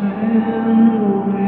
Hello.